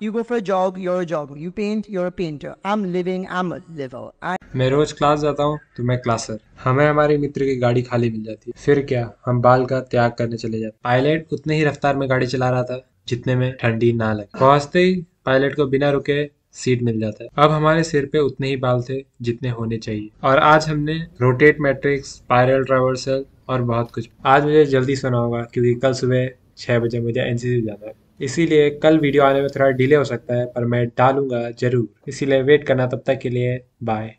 You go for a jog, you're a jogger. You paint, you're a painter. I'm living, I'm a liver. I मैं रोज class जाता हूँ तो मैं क्लासर हमें हमारे मित्र की गाड़ी खाली मिल जाती है। फिर क्या? हम बाल का त्याग करने चले जाते पायलट उतने ही रफ्तार में गाड़ी चला रहा था जितने में ठंडी ना लगे। पहुँचते ही पायलट को बिना रुके सीट मिल जाता है। अब हमारे सिर पे उतने ही बाल थे जितने होने चाहिए। और आज हमने रोटेट मैट्रिक्स पायरल ट्रावर्सल और बहुत कुछ। आज मुझे जल्दी सोना होगा क्योंकि कल सुबह छह बजे मुझे एनसीसी जाना है। इसीलिए कल वीडियो आने में थोड़ा डिले हो सकता है, पर मैं डालूँगा ज़रूर। इसीलिए वेट करना तब तक के लिए बाय